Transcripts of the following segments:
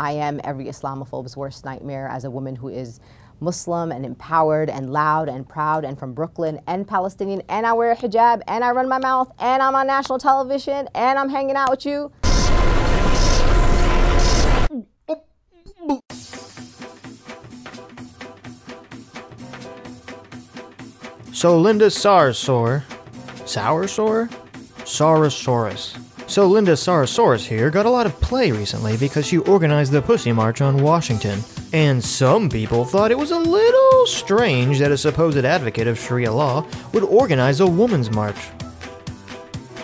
I am every Islamophobe's worst nightmare as a woman who is Muslim and empowered and loud and proud and from Brooklyn and Palestinian and I wear a hijab and I run my mouth and I'm on national television and I'm hanging out with you. So Linda Sarsour, Soursour? Saurosaurus. So Linda Sarsourus here got a lot of play recently because she organized the Pussy March on Washington. And some people thought it was a little strange that a supposed advocate of Sharia law would organize a woman's march.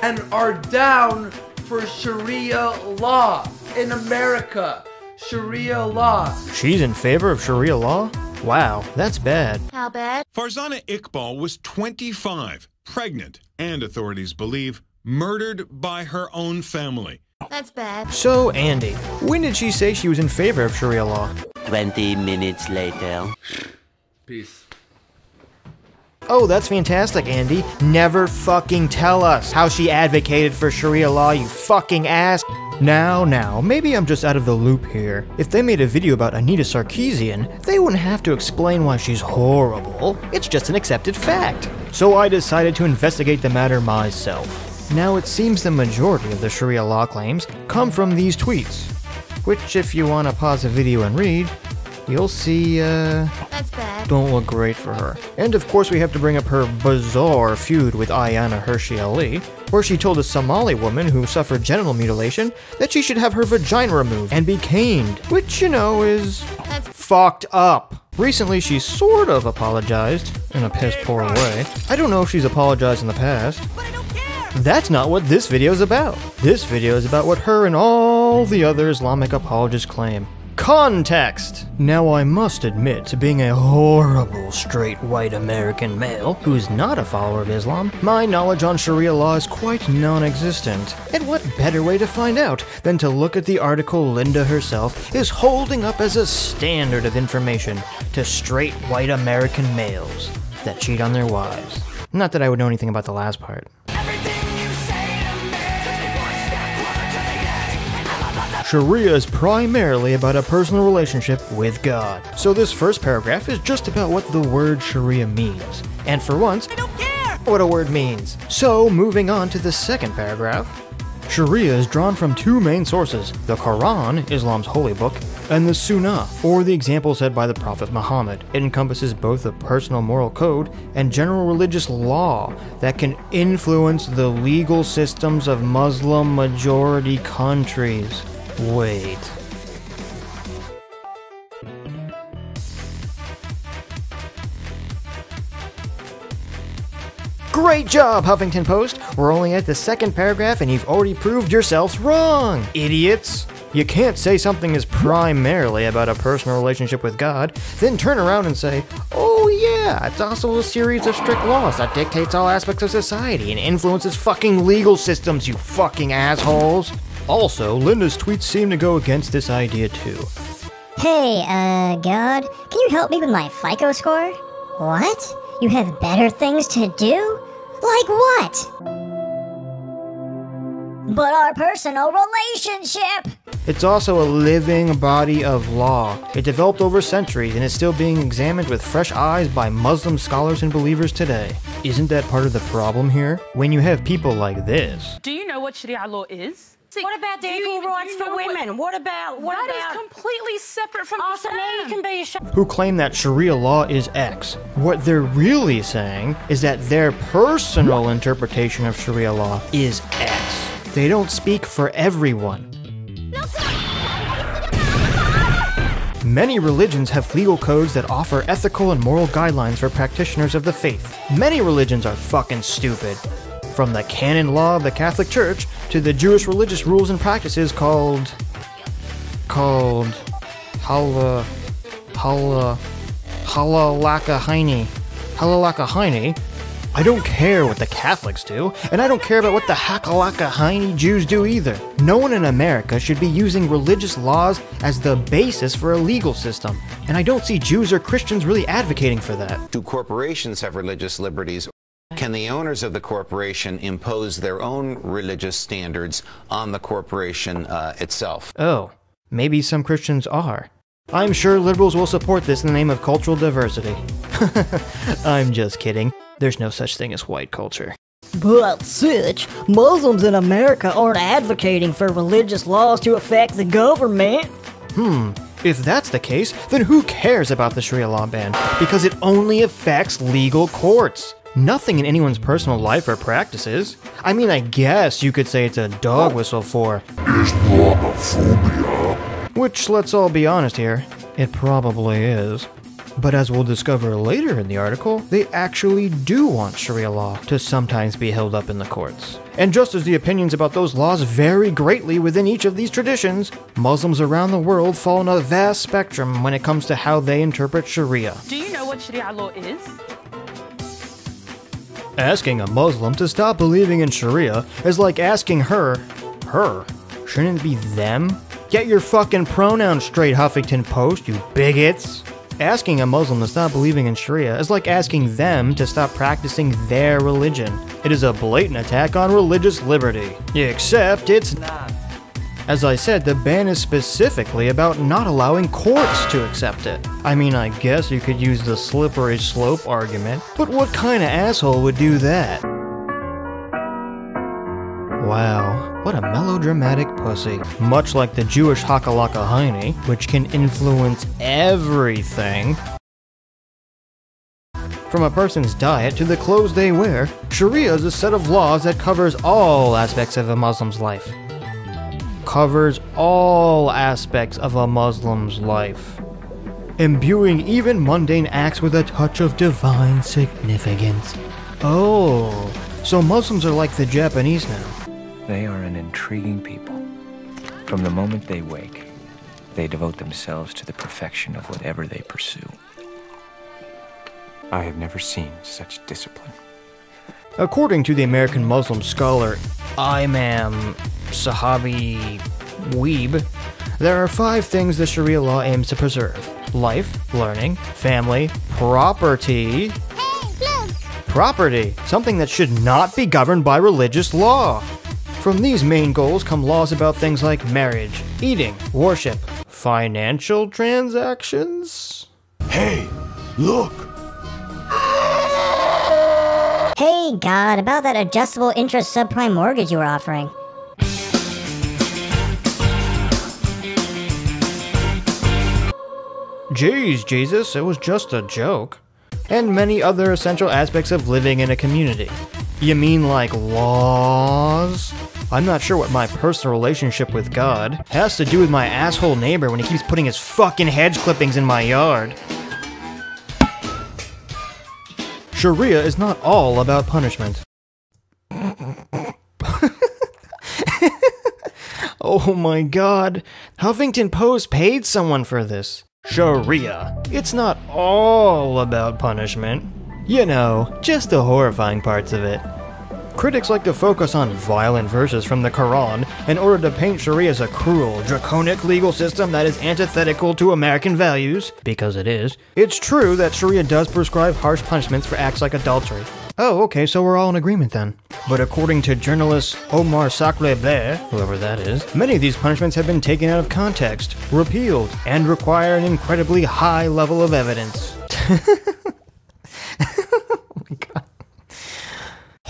And are down for Sharia law in America. Sharia law. She's in favor of Sharia law? Wow, that's bad. How bad? Farzana Iqbal was 25, pregnant, and authorities believe murdered by her own family. That's bad. So, Andy, when did she say she was in favor of Sharia law? 20 minutes later. Peace. Oh, that's fantastic, Andy. Never fucking tell us how she advocated for Sharia law, you fucking ass. Now, now, maybe I'm just out of the loop here. If they made a video about Anita Sarkeesian, they wouldn't have to explain why she's horrible. It's just an accepted fact. So I decided to investigate the matter myself. Now, it seems the majority of the Sharia law claims come from these tweets, which, if you want to pause the video and read, you'll see, uh, That's bad. don't look great for her. And of course, we have to bring up her bizarre feud with Ayaan Hirsi Ali, where she told a Somali woman who suffered genital mutilation that she should have her vagina removed and be caned, which, you know, is That's fucked up. Recently, she sort of apologized in a piss poor way. I don't know if she's apologized in the past. That's not what this video is about. This video is about what her and all the other Islamic apologists claim. Context! Now, I must admit to being a horrible straight white American male who's not a follower of Islam, my knowledge on Sharia law is quite non existent. And what better way to find out than to look at the article Linda herself is holding up as a standard of information to straight white American males that cheat on their wives? Not that I would know anything about the last part. Sharia is primarily about a personal relationship with God. So this first paragraph is just about what the word Sharia means. And for once, I don't care what a word means. So moving on to the second paragraph, Sharia is drawn from two main sources the Quran, Islam's holy book, and the Sunnah, or the example set by the Prophet Muhammad. It encompasses both a personal moral code and general religious law that can influence the legal systems of Muslim majority countries. Wait. Great job, Huffington Post! We're only at the second paragraph and you've already proved yourselves wrong, idiots! You can't say something is primarily about a personal relationship with God, then turn around and say, oh yeah, it's also a series of strict laws that dictates all aspects of society and influences fucking legal systems, you fucking assholes! Also, Linda's tweets seem to go against this idea too. Hey, uh, God, can you help me with my FICO score? What? You have better things to do? Like what? But our personal relationship! It's also a living body of law. It developed over centuries and is still being examined with fresh eyes by Muslim scholars and believers today. Isn't that part of the problem here? When you have people like this, Do you know what Sharia law is? What about the equal rights for know what- women? What, about what That is about completely separate from also now you can be a sh- who claim that Sharia law is X. What they're really saying is that their personal interpretation of Sharia law is X. They don't speak for everyone. Many religions have legal codes that offer ethical and moral guidelines for practitioners of the faith. Many religions are fucking stupid. From the canon law of the Catholic Church to the Jewish religious rules and practices called. called. Hala. Hala. Halalakahaini. Halalakahaini. I don't care what the Catholics do, and I don't care about what the Hakalakahaini Jews do either. No one in America should be using religious laws as the basis for a legal system, and I don't see Jews or Christians really advocating for that. Do corporations have religious liberties? Can the owners of the corporation impose their own religious standards on the corporation uh, itself? Oh, Maybe some Christians are. I'm sure liberals will support this in the name of cultural diversity. I'm just kidding. There's no such thing as white culture. But, Sitch, Muslims in America aren't advocating for religious laws to affect the government. Hmm, if that's the case, then who cares about the Sharia law ban? Because it only affects legal courts. Nothing in anyone's personal life or practices. I mean, I guess you could say it's a dog whistle for Islamophobia. Which, let's all be honest here, it probably is. But as we'll discover later in the article, they actually do want Sharia law to sometimes be held up in the courts. And just as the opinions about those laws vary greatly within each of these traditions, Muslims around the world fall in a vast spectrum when it comes to how they interpret Sharia. Do you know what Sharia law is? Asking a Muslim to stop believing in Sharia is like asking her, her, shouldn't it be them? Get your fucking pronouns straight, Huffington Post, you bigots! Asking a Muslim to stop believing in Sharia is like asking them to stop practicing their religion. It is a blatant attack on religious liberty. Except it's not. As I said, the ban is specifically about not allowing courts to accept it. I mean, I guess you could use the slippery slope argument, but what kind of asshole would do that? Wow, what a melodramatic pussy. Much like the Jewish Hakalaka Heine, which can influence everything. From a person's diet to the clothes they wear, Sharia is a set of laws that covers all aspects of a Muslim's life. Covers all aspects of a Muslim's life. Imbuing even mundane acts with a touch of divine significance. Oh, so Muslims are like the Japanese now. They are an intriguing people. From the moment they wake, they devote themselves to the perfection of whatever they pursue. I have never seen such discipline. According to the American Muslim scholar Imam Suhaib Webb, there are five things the Sharia law aims to preserve life, learning, family, property. Hey, Property, something that should not be governed by religious law. From these main goals come laws about things like marriage, eating, worship, financial transactions. Hey, look! Hey, God, about that adjustable interest subprime mortgage you were offering. Jeez, Jesus, it was just a joke. And many other essential aspects of living in a community. You mean like laws? I'm not sure what my personal relationship with God has to do with my asshole neighbor when he keeps putting his fucking hedge clippings in my yard. Sharia is not all about punishment. oh my god, Huffington Post paid someone for this. Sharia. It's not all about punishment. You know, just the horrifying parts of it. Critics like to focus on violent verses from the Quran in order to paint Sharia as a cruel, draconic legal system that is antithetical to American values, because it is. It's true that Sharia does prescribe harsh punishments for acts like adultery. Oh, okay, so we're all in agreement then. But according to journalist Omar Sacirbey, whoever that is, many of these punishments have been taken out of context, repealed, and require an incredibly high level of evidence.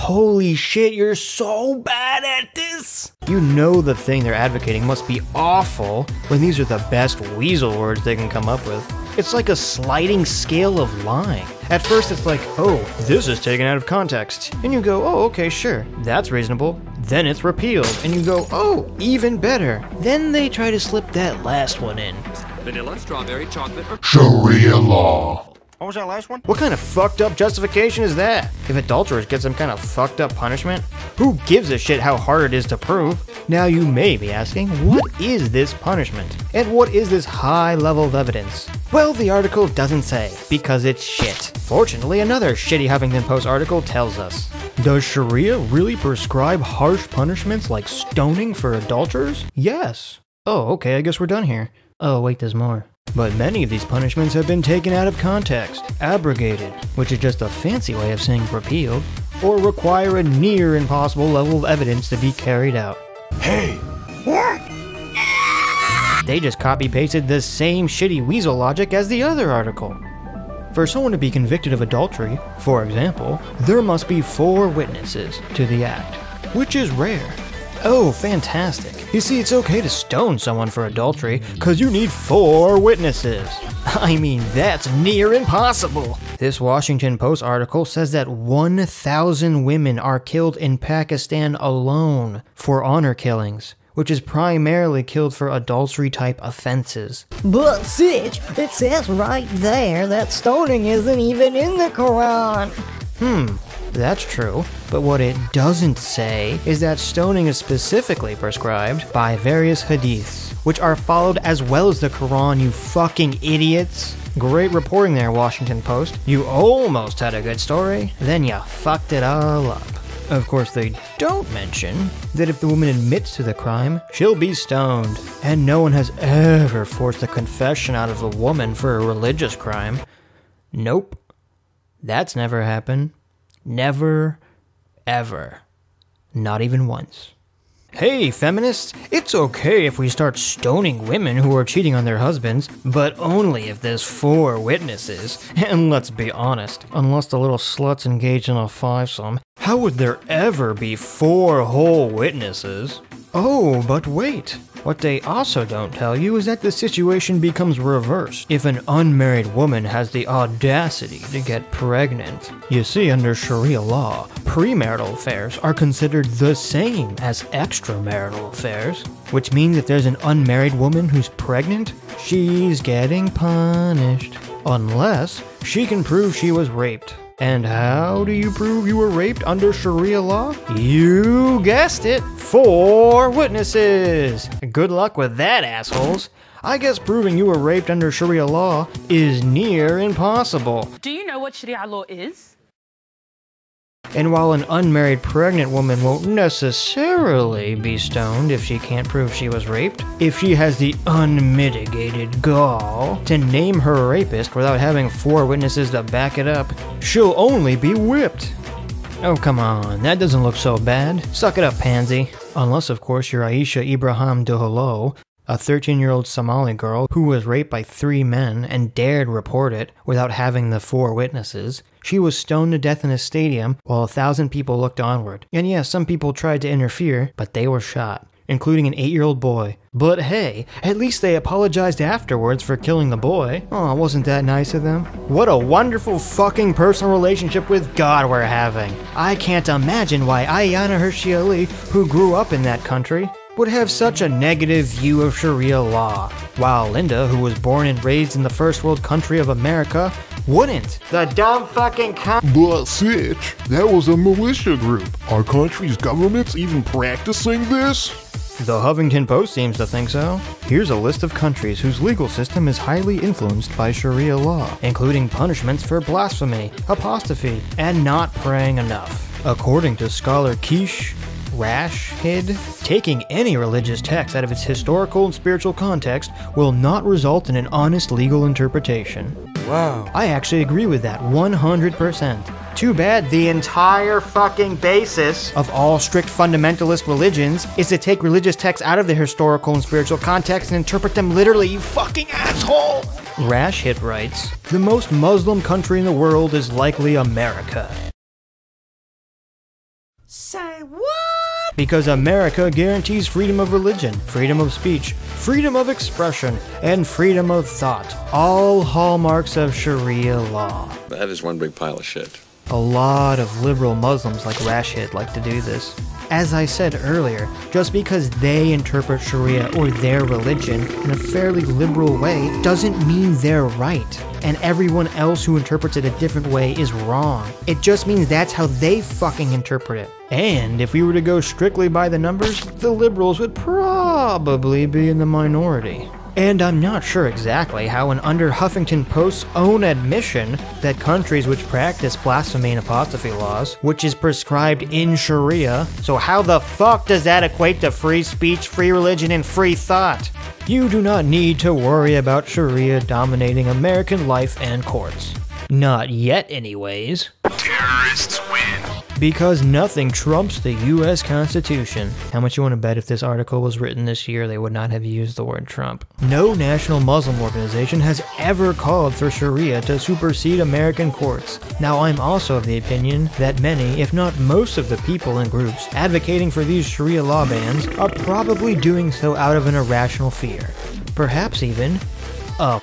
Holy shit, you're so bad at this! You know the thing they're advocating must be awful when these are the best weasel words they can come up with. It's like a sliding scale of lying. At first, it's like, oh, this is taken out of context. And you go, oh, okay, sure, that's reasonable. Then it's repealed, and you go, oh, even better. Then they try to slip that last one in. Vanilla, strawberry, chocolate, or Sharia law. What was that last one? What kind of fucked up justification is that? If adulterers get some kind of fucked up punishment, who gives a shit how hard it is to prove? Now you may be asking, what is this punishment? And what is this high level of evidence? Well, the article doesn't say, because it's shit. Fortunately, another shitty Huffington Post article tells us. Does Sharia really prescribe harsh punishments like stoning for adulterers? Yes. Oh, okay, I guess we're done here. Oh, wait, there's more. But many of these punishments have been taken out of context, abrogated, which is just a fancy way of saying repealed, or require a near impossible level of evidence to be carried out. Hey! What? They just copy pasted the same shitty weasel logic as the other article. For someone to be convicted of adultery, for example, there must be four witnesses to the act, which is rare. Oh, fantastic. You see, it's okay to stone someone for adultery, because you need four witnesses. I mean, that's near impossible. This Washington Post article says that 1,000 women are killed in Pakistan alone for honor killings, which is primarily killed for adultery type offenses. But, Sitch, it says right there that stoning isn't even in the Quran. Hmm, that's true. But what it doesn't say is that stoning is specifically prescribed by various hadiths, which are followed as well as the Quran, you fucking idiots. Great reporting there, Washington Post. You almost had a good story, then you fucked it all up. Of course, they don't mention that if the woman admits to the crime, she'll be stoned. And no one has ever forced a confession out of a woman for a religious crime. Nope. That's never happened. Never, ever. Not even once. Hey, feminists, it's okay if we start stoning women who are cheating on their husbands, but only if there's four witnesses. And let's be honest, unless the little sluts engage in a fivesome, how would there ever be four whole witnesses? Oh, but wait. What they also don't tell you is that the situation becomes reversed if an unmarried woman has the audacity to get pregnant. You see, under Sharia law, premarital affairs are considered the same as extramarital affairs, which means if there's an unmarried woman who's pregnant, she's getting punished. Unless she can prove she was raped. And how do you prove you were raped under Sharia law? You guessed it, four witnesses. Good luck with that, assholes. I guess proving you were raped under Sharia law is near impossible. Do you know what Sharia law is? And while an unmarried pregnant woman won't necessarily be stoned if she can't prove she was raped, if she has the unmitigated gall to name her rapist without having four witnesses to back it up, she'll only be whipped. Oh, come on, that doesn't look so bad. Suck it up, pansy. Unless, of course, you're Aisha Ibrahim Duhulow, a 13 year old Somali girl who was raped by three men and dared report it without having the four witnesses. She was stoned to death in a stadium while a thousand people looked onward. And yes, some people tried to interfere, but they were shot, including an 8 year old boy. But hey, at least they apologized afterwards for killing the boy. Oh, wasn't that nice of them? What a wonderful fucking personal relationship with God we're having. I can't imagine why Ayaan Hirsi Ali, who grew up in that country, would have such a negative view of Sharia law, while Linda, who was born and raised in the first world country of America, wouldn't. The dumb fucking cunt. But Sitch, that was a militia group. Our country's government's even practicing this? The Huffington Post seems to think so. Here's a list of countries whose legal system is highly influenced by Sharia law, including punishments for blasphemy, apostasy, and not praying enough. According to scholar Kish Rashid, taking any religious text out of its historical and spiritual context will not result in an honest legal interpretation. Wow. I actually agree with that 100%. Too bad the entire fucking basis of all strict fundamentalist religions is to take religious texts out of their historical and spiritual context and interpret them literally, you fucking asshole! Rashid writes The most Muslim country in the world is likely America. Say what? Because America guarantees freedom of religion, freedom of speech, freedom of expression, and freedom of thought. All hallmarks of Sharia law. That is one big pile of shit. A lot of liberal Muslims like Rashid like to do this. As I said earlier, just because they interpret Sharia or their religion in a fairly liberal way doesn't mean they're right, and everyone else who interprets it a different way is wrong. It just means that's how they fucking interpret it. And if we were to go strictly by the numbers, the liberals would probably be in the minority. And I'm not sure exactly how, and under Huffington Post's own admission, that countries which practice blasphemy and apostasy laws, which is prescribed in Sharia, so how the fuck does that equate to free speech, free religion, and free thought? You do not need to worry about Sharia dominating American life and courts. Not yet, anyways. Terrorists win. Because nothing trumps the US Constitution. How much you want to bet if this article was written this year, they would not have used the word Trump? No national Muslim organization has ever called for Sharia to supersede American courts. Now, I'm also of the opinion that many, if not most of the people and groups advocating for these Sharia law bans are probably doing so out of an irrational fear. Perhaps even a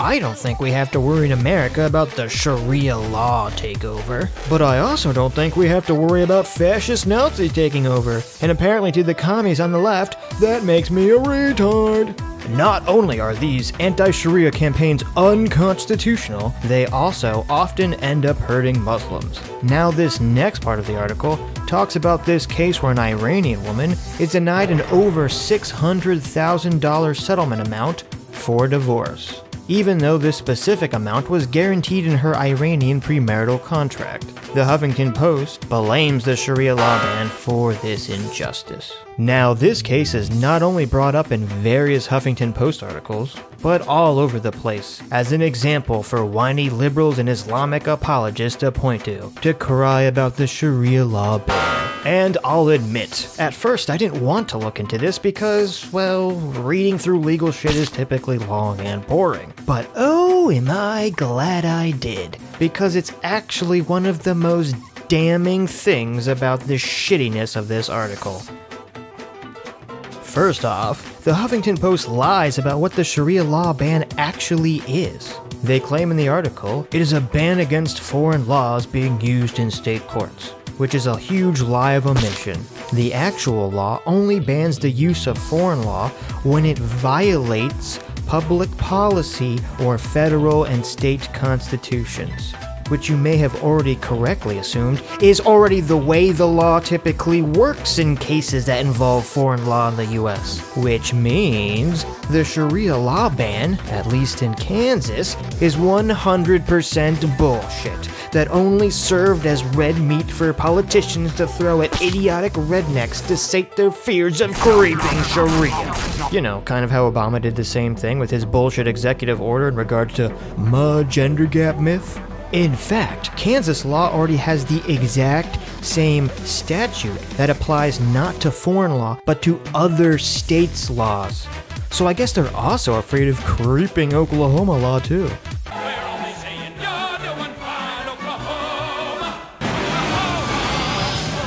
I don't think we have to worry in America about the Sharia law takeover. But I also don't think we have to worry about fascist Nazi taking over. And apparently to the commies on the left, that makes me a retard. Not only are these anti Sharia campaigns unconstitutional, they also often end up hurting Muslims. Now, this next part of the article talks about this case where an Iranian woman is denied an over $600,000 settlement amount for divorce even though this specific amount was guaranteed in her Iranian premarital contract. The Huffington Post blames the Sharia law ban for this injustice. Now, this case is not only brought up in various Huffington Post articles, but all over the place as an example for whiny liberals and Islamic apologists to point to, to cry about the Sharia law. And I'll admit, at first I didn't want to look into this because, well, reading through legal shit is typically long and boring. But oh, am I glad I did, because it's actually one of the most damning things about the shittiness of this article. First off, the Huffington Post lies about what the Sharia law ban actually is. They claim in the article it is a ban against foreign laws being used in state courts which is a huge lie of omission. The actual law only bans the use of foreign law when it violates public policy or federal and state constitutions which you may have already correctly assumed, is already the way the law typically works in cases that involve foreign law in the US. Which means the Sharia law ban, at least in Kansas, is 100% bullshit that only served as red meat for politicians to throw at idiotic rednecks to sate their fears of creeping Sharia. You know, kind of how Obama did the same thing with his bullshit executive order in regards to my gender gap myth. In fact, Kansas law already has the exact same statute that applies not to foreign law, but to other states' laws. So I guess they're also afraid of creeping Oklahoma law too.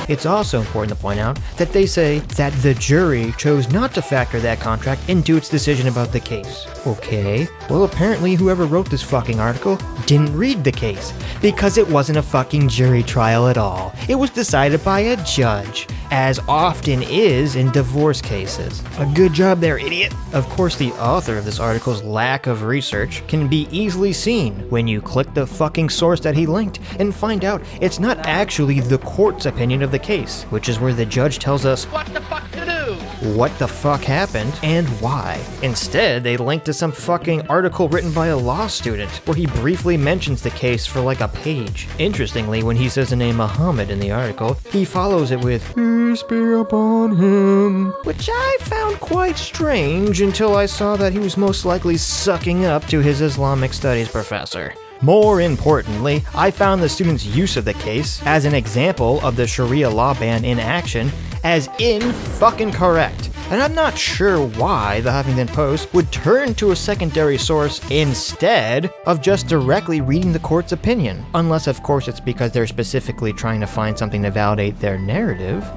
It's also important to point out that they say that the jury chose not to factor that contract into its decision about the case. Okay, well apparently whoever wrote this fucking article didn't read the case, because it wasn't a fucking jury trial at all. It was decided by a judge, as often is in divorce cases. A good job there, idiot! Of course, the author of this article's lack of research can be easily seen when you click the fucking source that he linked and find out it's not actually the court's opinion of the case, which is where the judge tells us what the fuck to do, what the fuck happened, and why. Instead, they link to some fucking article written by a law student where he briefly mentions the case for like a page. Interestingly, when he says the name Muhammad in the article, he follows it with Peace be upon him, which I found quite strange until I saw that he was most likely sucking up to his Islamic studies professor. More importantly, I found the student's use of the case as an example of the Sharia law ban in action as in fucking correct. And I'm not sure why the Huffington Post would turn to a secondary source instead of just directly reading the court's opinion. Unless, of course, it's because they're specifically trying to find something to validate their narrative.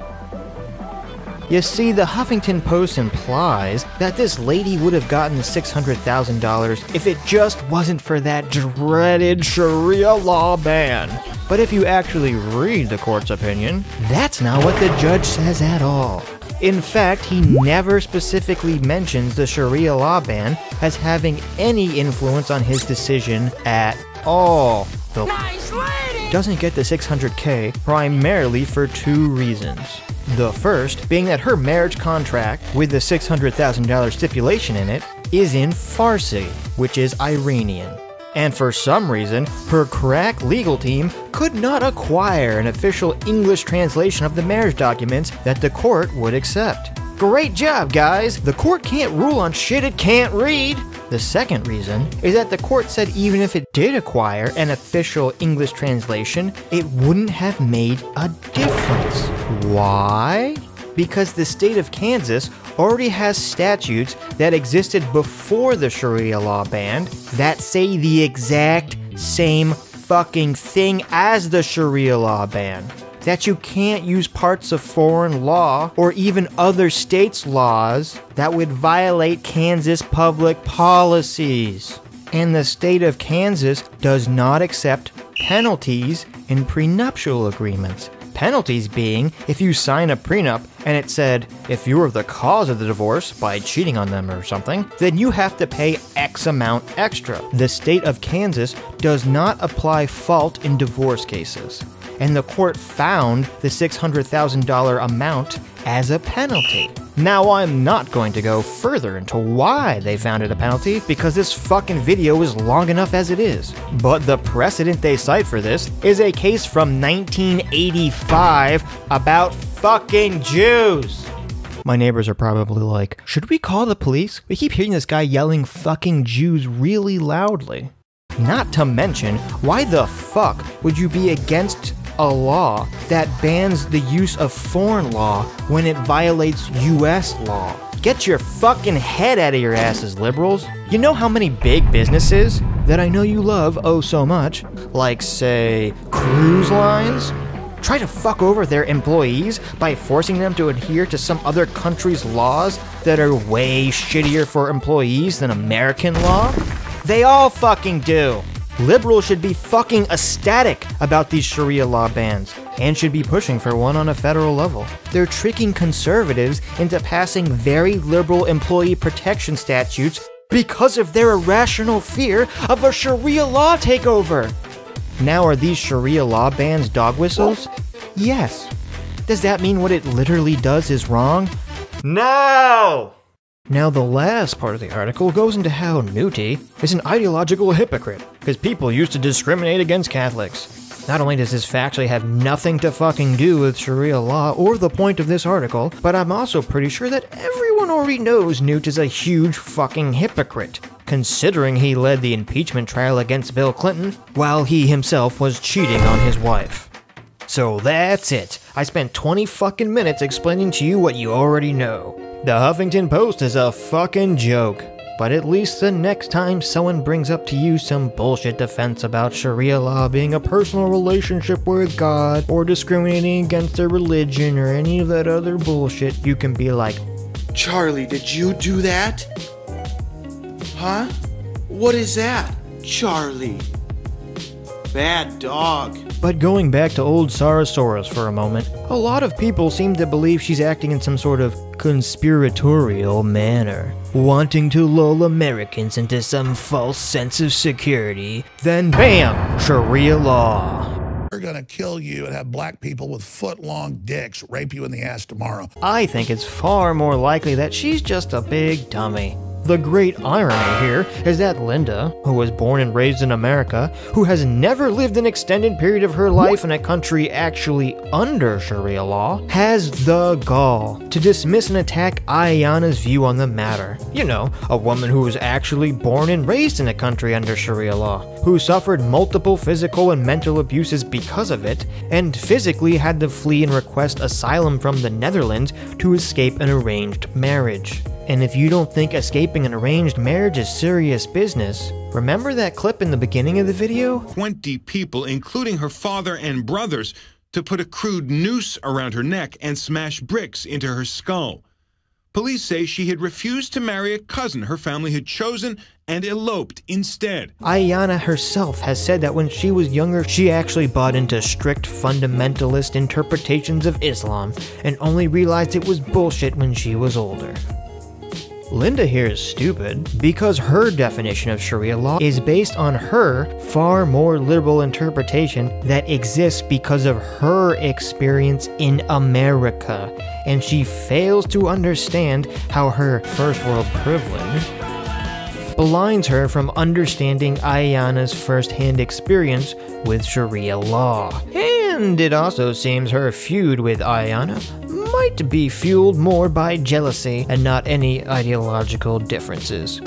You see, the Huffington Post implies that this lady would have gotten $600,000 if it just wasn't for that dreaded Sharia law ban. But if you actually read the court's opinion, that's not what the judge says at all. In fact, he never specifically mentions the Sharia law ban as having any influence on his decision at all. The Nice lady! doesn't get the 600k primarily for two reasons. The first being that her marriage contract with the $600,000 stipulation in it is in Farsi, which is Iranian. And for some reason, her crack legal team could not acquire an official English translation of the marriage documents that the court would accept. Great job, guys! The court can't rule on shit it can't read! The second reason is that the court said even if it did acquire an official English translation, it wouldn't have made a difference. Why? Because the state of Kansas already has statutes that existed before the Sharia law ban that say the exact same fucking thing as the Sharia law ban that you can't use parts of foreign law or even other states' laws that would violate Kansas public policies. And the state of Kansas does not accept penalties in prenuptial agreements. Penalties being if you sign a prenup and it said if you were the cause of the divorce by cheating on them or something, then you have to pay X amount extra. The state of Kansas does not apply fault in divorce cases and the court found the $600,000 amount as a penalty. Now, I'm not going to go further into why they found it a penalty because this fucking video is long enough as it is. But the precedent they cite for this is a case from 1985 about fucking Jews. My neighbors are probably like, should we call the police? We keep hearing this guy yelling fucking Jews really loudly. Not to mention, why the fuck would you be against a law that bans the use of foreign law when it violates US law. Get your fucking head out of your asses, liberals. You know how many big businesses that I know you love oh so much, like, say, cruise lines, try to fuck over their employees by forcing them to adhere to some other country's laws that are way shittier for employees than American law? They all fucking do. Liberals should be fucking ecstatic about these Sharia law bans and should be pushing for one on a federal level. They're tricking conservatives into passing very liberal employee protection statutes because of their irrational fear of a Sharia law takeover. Now, are these Sharia law bans dog whistles? Yes. Does that mean what it literally does is wrong? No! Now, the last part of the article goes into how Newty is an ideological hypocrite, because people used to discriminate against Catholics. Not only does this factually have nothing to fucking do with Sharia law or the point of this article, but I'm also pretty sure that everyone already knows Newt is a huge fucking hypocrite, considering he led the impeachment trial against Bill Clinton while he himself was cheating on his wife. So that's it. I spent 20 fucking minutes explaining to you what you already know. The Huffington Post is a fucking joke. But at least the next time someone brings up to you some bullshit defense about Sharia law being a personal relationship with God, or discriminating against their religion, or any of that other bullshit, you can be like, Charlie, did you do that? Huh? What is that? Charlie. Bad dog. But going back to old Sarasaurus for a moment, a lot of people seem to believe she's acting in some sort of conspiratorial manner, wanting to lull Americans into some false sense of security. Then bam! Sharia law. We're gonna kill you and have black people with foot long dicks rape you in the ass tomorrow. I think it's far more likely that she's just a big dummy. The great irony here is that Linda, who was born and raised in America, who has never lived an extended period of her life in a country actually under Sharia law, has the gall to dismiss and attack Ayaan's view on the matter. You know, a woman who was actually born and raised in a country under Sharia law, who suffered multiple physical and mental abuses because of it, and physically had to flee and request asylum from the Netherlands to escape an arranged marriage. And if you don't think escaping an arranged marriage is serious business, remember that clip in the beginning of the video? 20 people, including her father and brothers, to put a crude noose around her neck and smash bricks into her skull. Police say she had refused to marry a cousin her family had chosen and eloped instead. Ayaan herself has said that when she was younger, she actually bought into strict fundamentalist interpretations of Islam and only realized it was bullshit when she was older. Linda here is stupid because her definition of Sharia law is based on her far more liberal interpretation that exists because of her experience in America, and she fails to understand how her first world privilege blinds her from understanding Ayaan's first-hand experience with Sharia law. And it also seems her feud with Aiyana might be fueled more by jealousy and not any ideological differences.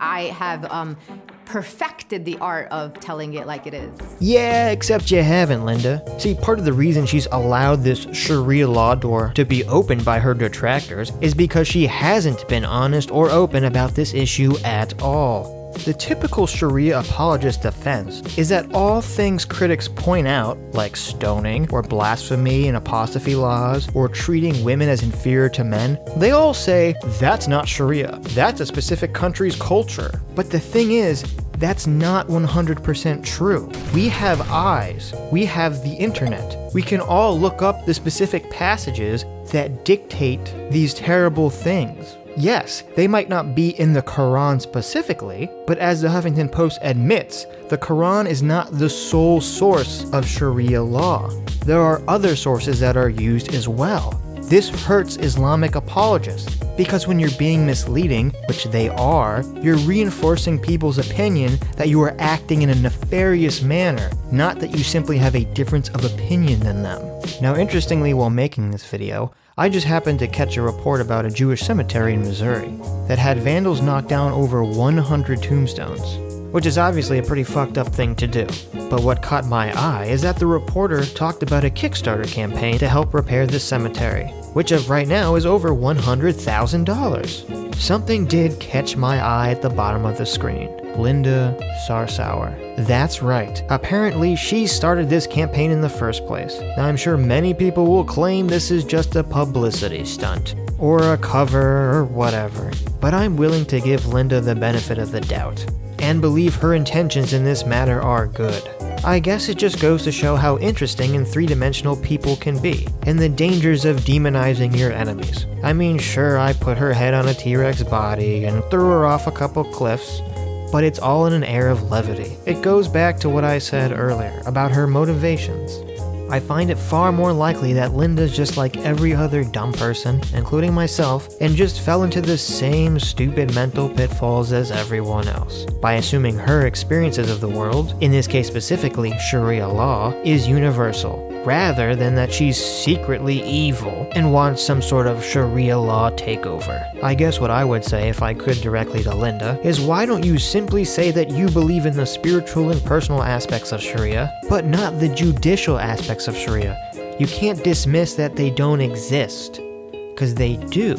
I have um, perfected the art of telling it like it is. Yeah, except you haven't, Linda. See, part of the reason she's allowed this Sharia law door to be opened by her detractors is because she hasn't been honest or open about this issue at all. The typical Sharia apologist defense is that all things critics point out, like stoning, or blasphemy and apostasy laws, or treating women as inferior to men, they all say, that's not Sharia, that's a specific country's culture. But the thing is, that's not 100% true. We have eyes, we have the internet. We can all look up the specific passages that dictate these terrible things. Yes, they might not be in the Quran specifically, but as the Huffington Post admits, the Quran is not the sole source of Sharia law. There are other sources that are used as well. This hurts Islamic apologists because when you're being misleading, which they are, you're reinforcing people's opinion that you are acting in a nefarious manner, not that you simply have a difference of opinion than them. Now, interestingly, while making this video, I just happened to catch a report about a Jewish cemetery in Missouri that had vandals knock down over 100 tombstones, which is obviously a pretty fucked up thing to do. But what caught my eye is that the reporter talked about a Kickstarter campaign to help repair this cemetery, which of right now is over $100,000. Something did catch my eye at the bottom of the screen. Linda Sarsour. That's right. Apparently, she started this campaign in the first place. Now, I'm sure many people will claim this is just a publicity stunt, or a cover, or whatever. But I'm willing to give Linda the benefit of the doubt, and believe her intentions in this matter are good. I guess it just goes to show how interesting and three dimensional people can be, and the dangers of demonizing your enemies. I mean, sure, I put her head on a T Rex body and threw her off a couple cliffs, but it's all in an air of levity. It goes back to what I said earlier about her motivations. I find it far more likely that Linda's just like every other dumb person, including myself, and just fell into the same stupid mental pitfalls as everyone else, by assuming her experiences of the world, in this case specifically Sharia law, is universal, rather than that she's secretly evil and wants some sort of Sharia law takeover. I guess what I would say if I could directly to Linda is why don't you simply say that you believe in the spiritual and personal aspects of Sharia, but not the judicial aspects of Sharia? You can't dismiss that they don't exist, because they do,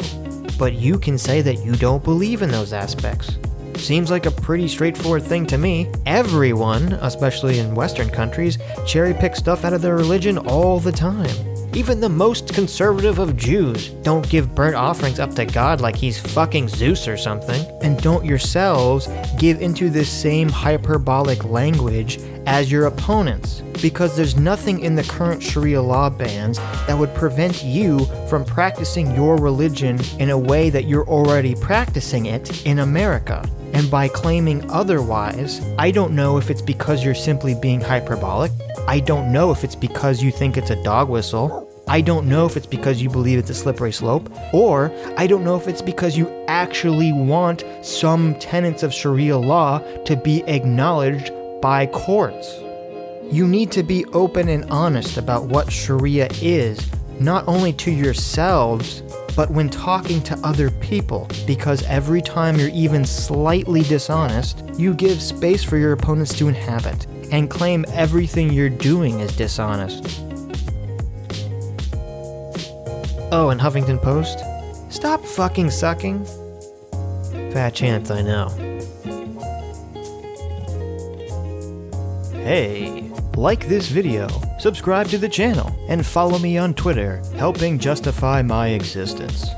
but you can say that you don't believe in those aspects. Seems like a pretty straightforward thing to me. Everyone, especially in Western countries, cherry picks stuff out of their religion all the time. Even the most conservative of Jews don't give burnt offerings up to God like he's fucking Zeus or something. And don't yourselves give into this same hyperbolic language as your opponents. Because there's nothing in the current Sharia law bans that would prevent you from practicing your religion in a way that you're already practicing it in America. And by claiming otherwise, I don't know if it's because you're simply being hyperbolic. I don't know if it's because you think it's a dog whistle. I don't know if it's because you believe it's a slippery slope. Or I don't know if it's because you actually want some tenets of Sharia law to be acknowledged by courts. You need to be open and honest about what Sharia is, not only to yourselves, but when talking to other people, because every time you're even slightly dishonest, you give space for your opponents to inhabit and claim everything you're doing is dishonest. Oh, and Huffington Post? Stop fucking sucking. Fat chance, I know. Hey, like this video, subscribe to the channel, and follow me on Twitter, helping justify my existence.